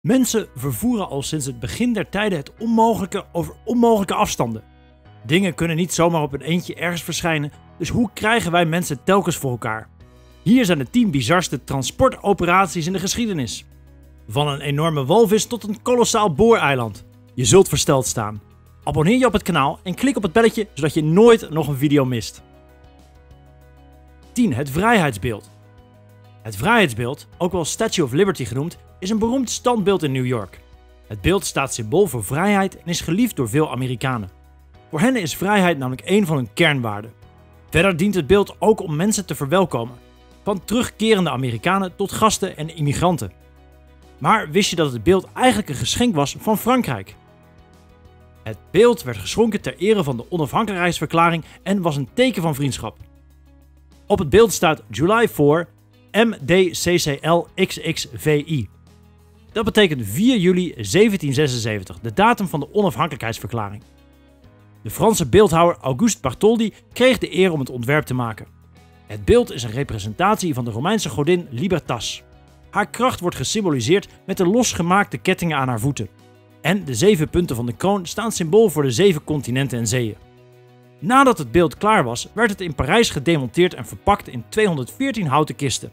Mensen vervoeren al sinds het begin der tijden het onmogelijke over onmogelijke afstanden. Dingen kunnen niet zomaar op een eentje ergens verschijnen, dus hoe krijgen wij mensen telkens voor elkaar? Hier zijn de 10 bizarste transportoperaties in de geschiedenis. Van een enorme walvis tot een kolossaal booreiland. Je zult versteld staan. Abonneer je op het kanaal en klik op het belletje zodat je nooit nog een video mist. 10. Het vrijheidsbeeld. Het vrijheidsbeeld, ook wel Statue of Liberty genoemd, is een beroemd standbeeld in New York. Het beeld staat symbool voor vrijheid en is geliefd door veel Amerikanen. Voor hen is vrijheid namelijk een van hun kernwaarden. Verder dient het beeld ook om mensen te verwelkomen, van terugkerende Amerikanen tot gasten en immigranten. Maar wist je dat het beeld eigenlijk een geschenk was van Frankrijk? Het beeld werd geschonken ter ere van de onafhankelijkheidsverklaring en was een teken van vriendschap. Op het beeld staat July 4 MDCCLXXVI. Dat betekent 4 juli 1776, de datum van de onafhankelijkheidsverklaring. De Franse beeldhouwer Auguste Bartholdi kreeg de eer om het ontwerp te maken. Het beeld is een representatie van de Romeinse godin Libertas. Haar kracht wordt gesymboliseerd met de losgemaakte kettingen aan haar voeten. En de zeven punten van de kroon staan symbool voor de zeven continenten en zeeën. Nadat het beeld klaar was, werd het in Parijs gedemonteerd en verpakt in 214 houten kisten.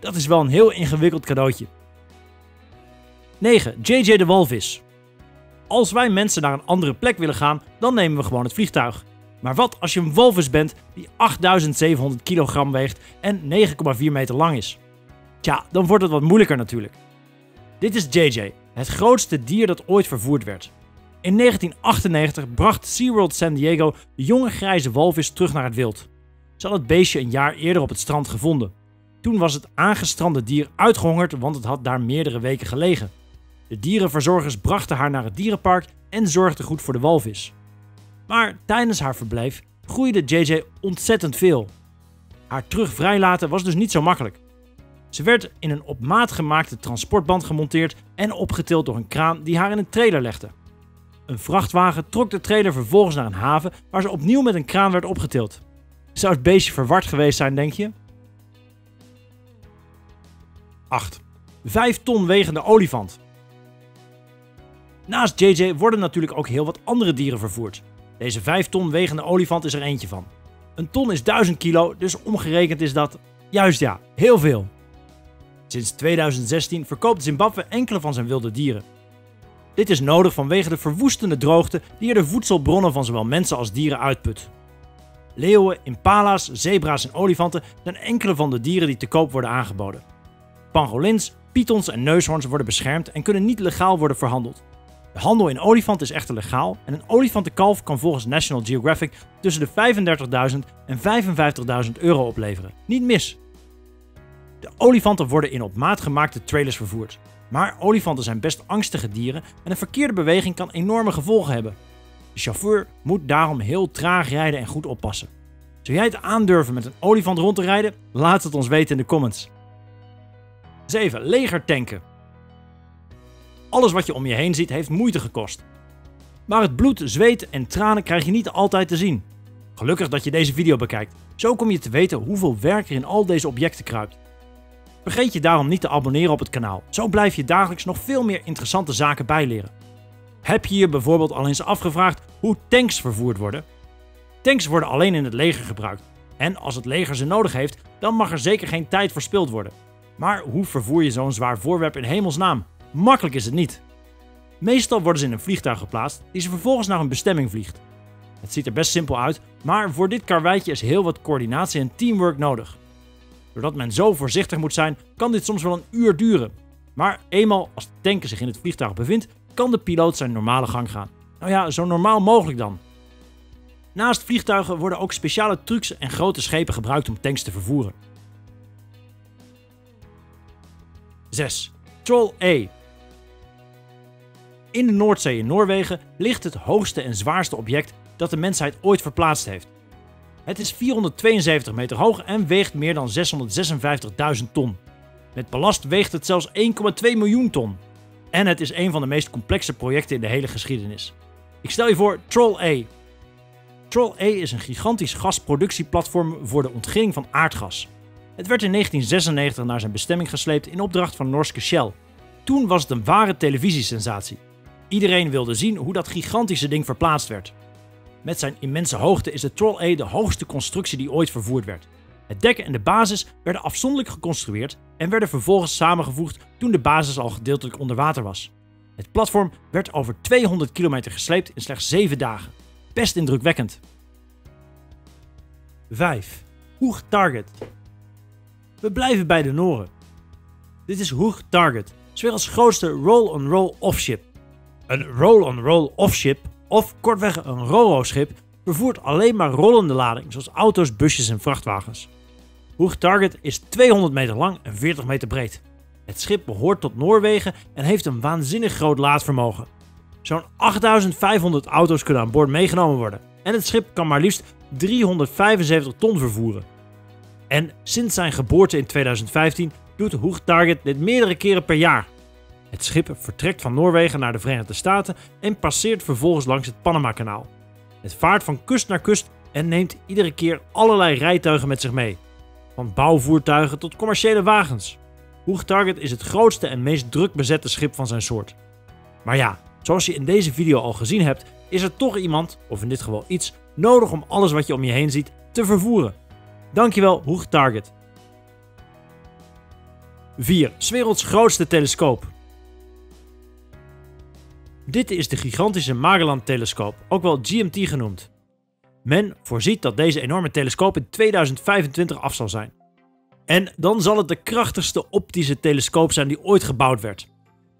Dat is wel een heel ingewikkeld cadeautje. 9. JJ de Walvis. Als wij mensen naar een andere plek willen gaan, dan nemen we gewoon het vliegtuig. Maar wat als je een walvis bent die 8700 kilogram weegt en 9,4 meter lang is? Tja, dan wordt het wat moeilijker natuurlijk. Dit is JJ, het grootste dier dat ooit vervoerd werd. In 1998 bracht SeaWorld San Diego de jonge grijze walvis terug naar het wild. Ze had het beestje een jaar eerder op het strand gevonden. Toen was het aangestrande dier uitgehongerd, want het had daar meerdere weken gelegen. De dierenverzorgers brachten haar naar het dierenpark en zorgden goed voor de walvis. Maar tijdens haar verblijf groeide JJ ontzettend veel. Haar terug vrijlaten was dus niet zo makkelijk. Ze werd in een op maat gemaakte transportband gemonteerd en opgetild door een kraan die haar in een trailer legde. Een vrachtwagen trok de trailer vervolgens naar een haven waar ze opnieuw met een kraan werd opgetild. Zou het beestje verward geweest zijn, denk je? 8. 5 ton wegende olifant. Naast JJ worden natuurlijk ook heel wat andere dieren vervoerd. Deze 5 ton wegende olifant is er eentje van. Een ton is 1000 kilo, dus omgerekend is dat, juist ja, heel veel. Sinds 2016 verkoopt Zimbabwe enkele van zijn wilde dieren. Dit is nodig vanwege de verwoestende droogte die er de voedselbronnen van zowel mensen als dieren uitput. Leeuwen, impala's, zebra's en olifanten zijn enkele van de dieren die te koop worden aangeboden. Pangolins, pythons en neushoorns worden beschermd en kunnen niet legaal worden verhandeld. De handel in olifanten is echter legaal en een olifantenkalf kan volgens National Geographic tussen de 35.000 en 55.000 euro opleveren. Niet mis! De olifanten worden in op maat gemaakte trailers vervoerd. Maar olifanten zijn best angstige dieren en een verkeerde beweging kan enorme gevolgen hebben. De chauffeur moet daarom heel traag rijden en goed oppassen. Zou jij het aandurven met een olifant rond te rijden? Laat het ons weten in de comments. 7. Legertanken. Alles wat je om je heen ziet heeft moeite gekost. Maar het bloed, zweet en tranen krijg je niet altijd te zien. Gelukkig dat je deze video bekijkt. Zo kom je te weten hoeveel werk er in al deze objecten kruipt. Vergeet je daarom niet te abonneren op het kanaal. Zo blijf je dagelijks nog veel meer interessante zaken bijleren. Heb je je bijvoorbeeld al eens afgevraagd hoe tanks vervoerd worden? Tanks worden alleen in het leger gebruikt. En als het leger ze nodig heeft, dan mag er zeker geen tijd verspild worden. Maar hoe vervoer je zo'n zwaar voorwerp in hemelsnaam? Makkelijk is het niet. Meestal worden ze in een vliegtuig geplaatst die ze vervolgens naar een bestemming vliegt. Het ziet er best simpel uit, maar voor dit karweitje is heel wat coördinatie en teamwork nodig. Doordat men zo voorzichtig moet zijn, kan dit soms wel een uur duren. Maar eenmaal als de tanker zich in het vliegtuig bevindt, kan de piloot zijn normale gang gaan. Nou ja, zo normaal mogelijk dan. Naast vliegtuigen worden ook speciale trucks en grote schepen gebruikt om tanks te vervoeren. 6. Troll A. In de Noordzee in Noorwegen ligt het hoogste en zwaarste object dat de mensheid ooit verplaatst heeft. Het is 472 meter hoog en weegt meer dan 656.000 ton. Met ballast weegt het zelfs 1,2 miljoen ton. En het is een van de meest complexe projecten in de hele geschiedenis. Ik stel je voor Troll A. Troll A is een gigantisch gasproductieplatform voor de ontginning van aardgas. Het werd in 1996 naar zijn bestemming gesleept in opdracht van Norske Shell. Toen was het een ware televisiesensatie. Iedereen wilde zien hoe dat gigantische ding verplaatst werd. Met zijn immense hoogte is de Troll A de hoogste constructie die ooit vervoerd werd. Het dek en de basis werden afzonderlijk geconstrueerd en werden vervolgens samengevoegd toen de basis al gedeeltelijk onder water was. Het platform werd over 200 kilometer gesleept in slechts 7 dagen. Best indrukwekkend. 5. Hoeg Target. We blijven bij de Noren. Dit is Hoeg Target, werelds grootste roll-on-roll offship. Een roll-on-roll offship, of kortweg een RORO-schip, vervoert alleen maar rollende lading, zoals auto's, busjes en vrachtwagens. Hoeg Target is 200 meter lang en 40 meter breed. Het schip behoort tot Noorwegen en heeft een waanzinnig groot laadvermogen. Zo'n 8500 auto's kunnen aan boord meegenomen worden. En het schip kan maar liefst 375 ton vervoeren. En sinds zijn geboorte in 2015 doet Hoeg Target dit meerdere keren per jaar. Het schip vertrekt van Noorwegen naar de Verenigde Staten en passeert vervolgens langs het Panama-kanaal. Het vaart van kust naar kust en neemt iedere keer allerlei rijtuigen met zich mee. Van bouwvoertuigen tot commerciële wagens. Hoeg Target is het grootste en meest druk bezette schip van zijn soort. Maar ja, zoals je in deze video al gezien hebt, is er toch iemand, of in dit geval iets, nodig om alles wat je om je heen ziet te vervoeren. Dankjewel Hoeg Target. 4. werelds grootste telescoop. Dit is de gigantische Magellan-telescoop, ook wel GMT genoemd. Men voorziet dat deze enorme telescoop in 2025 af zal zijn. En dan zal het de krachtigste optische telescoop zijn die ooit gebouwd werd.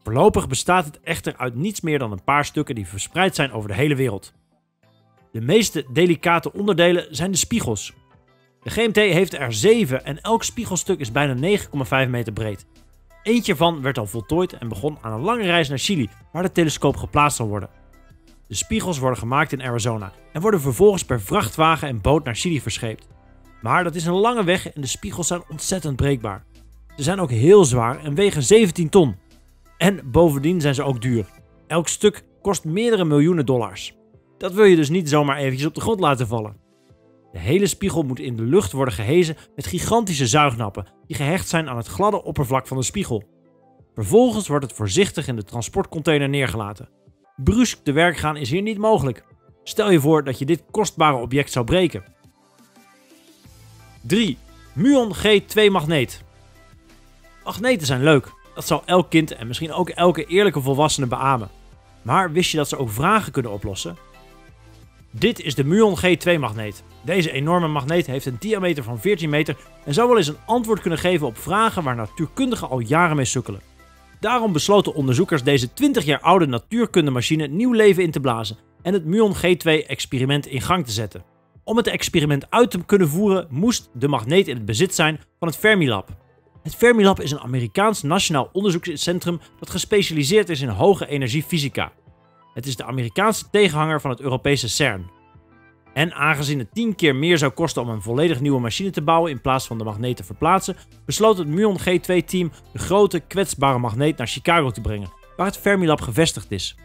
Voorlopig bestaat het echter uit niets meer dan een paar stukken die verspreid zijn over de hele wereld. De meeste delicate onderdelen zijn de spiegels. De GMT heeft er 7 en elk spiegelstuk is bijna 9,5 meter breed. Eentje van werd al voltooid en begon aan een lange reis naar Chili, waar de telescoop geplaatst zal worden. De spiegels worden gemaakt in Arizona en worden vervolgens per vrachtwagen en boot naar Chili verscheept. Maar dat is een lange weg en de spiegels zijn ontzettend breekbaar. Ze zijn ook heel zwaar en wegen 17 ton. En bovendien zijn ze ook duur. Elk stuk kost meerdere miljoenen dollars. Dat wil je dus niet zomaar eventjes op de grond laten vallen. De hele spiegel moet in de lucht worden gehezen met gigantische zuignappen die gehecht zijn aan het gladde oppervlak van de spiegel. Vervolgens wordt het voorzichtig in de transportcontainer neergelaten. Brusk te werk gaan is hier niet mogelijk. Stel je voor dat je dit kostbare object zou breken. 3. Muon G2 magneet. Magneten zijn leuk. Dat zal elk kind en misschien ook elke eerlijke volwassene beamen. Maar wist je dat ze ook vragen kunnen oplossen? Dit is de Muon G2 magneet. Deze enorme magneet heeft een diameter van 14 meter en zou wel eens een antwoord kunnen geven op vragen waar natuurkundigen al jaren mee sukkelen. Daarom besloten onderzoekers deze 20 jaar oude natuurkundemachine nieuw leven in te blazen en het Muon G2-experiment in gang te zetten. Om het experiment uit te kunnen voeren, moest de magneet in het bezit zijn van het Fermilab. Het Fermilab is een Amerikaans nationaal onderzoekscentrum dat gespecialiseerd is in hoge energiefysica. Het is de Amerikaanse tegenhanger van het Europese CERN. En aangezien het 10 keer meer zou kosten om een volledig nieuwe machine te bouwen in plaats van de magneet te verplaatsen, besloot het Muon G2-team de grote kwetsbare magneet naar Chicago te brengen, waar het Fermilab gevestigd is.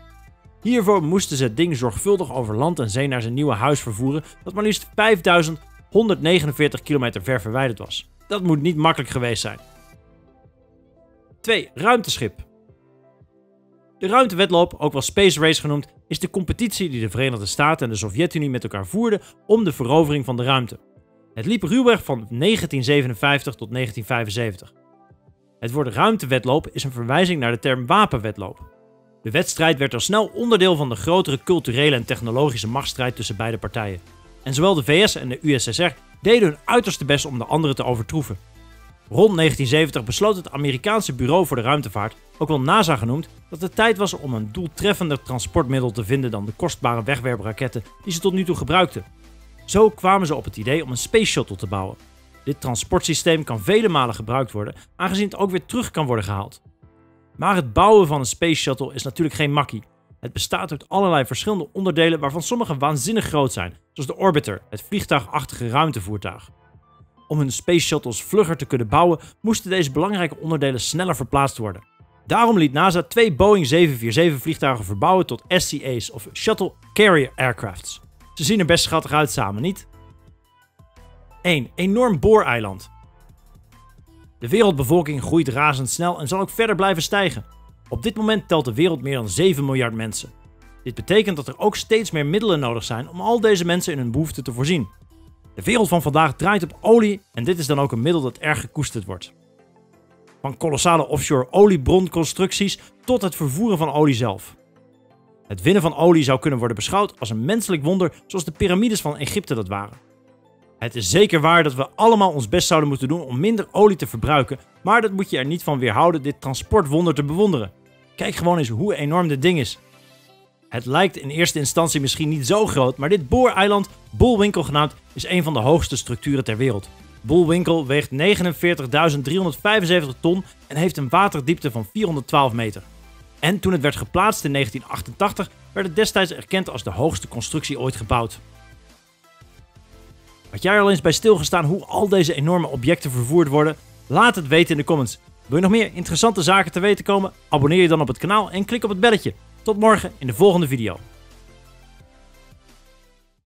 Hiervoor moesten ze het ding zorgvuldig over land en zee naar zijn nieuwe huis vervoeren, dat maar liefst 5149 kilometer ver verwijderd was. Dat moet niet makkelijk geweest zijn. 2. Ruimteschip. De ruimtewedloop, ook wel Space Race genoemd, is de competitie die de Verenigde Staten en de Sovjet-Unie met elkaar voerden om de verovering van de ruimte. Het liep ruwweg van 1957 tot 1975. Het woord ruimtewedloop is een verwijzing naar de term wapenwedloop. De wedstrijd werd al snel onderdeel van de grotere culturele en technologische machtsstrijd tussen beide partijen. En zowel de VS en de USSR deden hun uiterste best om de andere te overtroeven. Rond 1970 besloot het Amerikaanse Bureau voor de Ruimtevaart, ook wel NASA genoemd, dat het tijd was om een doeltreffender transportmiddel te vinden dan de kostbare wegwerpraketten die ze tot nu toe gebruikten. Zo kwamen ze op het idee om een Space Shuttle te bouwen. Dit transportsysteem kan vele malen gebruikt worden, aangezien het ook weer terug kan worden gehaald. Maar het bouwen van een Space Shuttle is natuurlijk geen makkie. Het bestaat uit allerlei verschillende onderdelen waarvan sommige waanzinnig groot zijn, zoals de Orbiter, het vliegtuigachtige ruimtevoertuig. Om hun Space Shuttles vlugger te kunnen bouwen, moesten deze belangrijke onderdelen sneller verplaatst worden. Daarom liet NASA twee Boeing 747 vliegtuigen verbouwen tot SCA's of Shuttle Carrier Aircrafts. Ze zien er best schattig uit samen, niet? 1. Enorm booreiland. De wereldbevolking groeit razendsnel en zal ook verder blijven stijgen. Op dit moment telt de wereld meer dan 7 miljard mensen. Dit betekent dat er ook steeds meer middelen nodig zijn om al deze mensen in hun behoeften te voorzien. De wereld van vandaag draait op olie en dit is dan ook een middel dat erg gekoesterd wordt. Van kolossale offshore oliebronconstructies tot het vervoeren van olie zelf. Het winnen van olie zou kunnen worden beschouwd als een menselijk wonder zoals de piramides van Egypte dat waren. Het is zeker waar dat we allemaal ons best zouden moeten doen om minder olie te verbruiken, maar dat moet je er niet van weerhouden dit transportwonder te bewonderen. Kijk gewoon eens hoe enorm dit ding is. Het lijkt in eerste instantie misschien niet zo groot, maar dit booreiland, Bullwinkle genaamd, is een van de hoogste structuren ter wereld. Bullwinkle weegt 49.375 ton en heeft een waterdiepte van 412 meter. En toen het werd geplaatst in 1988, werd het destijds erkend als de hoogste constructie ooit gebouwd. Had jij al eens bij stilgestaan hoe al deze enorme objecten vervoerd worden? Laat het weten in de comments. Wil je nog meer interessante zaken te weten komen? Abonneer je dan op het kanaal en klik op het belletje. Tot morgen in de volgende video.